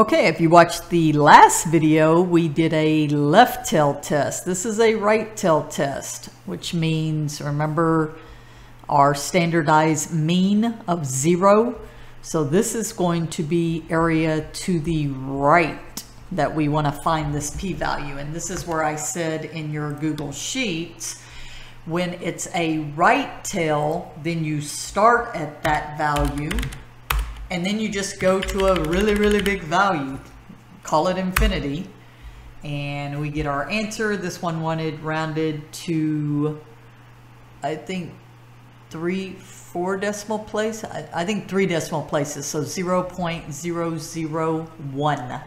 Okay, if you watched the last video, we did a left tail test. This is a right tail test, which means, remember, our standardized mean of zero. So this is going to be area to the right that we want to find this p-value. And this is where I said in your Google Sheets, when it's a right tail, then you start at that value and then you just go to a really, really big value, call it infinity, and we get our answer. This one wanted rounded to, I think, three, four decimal place. I, I think three decimal places, so 0 0.001.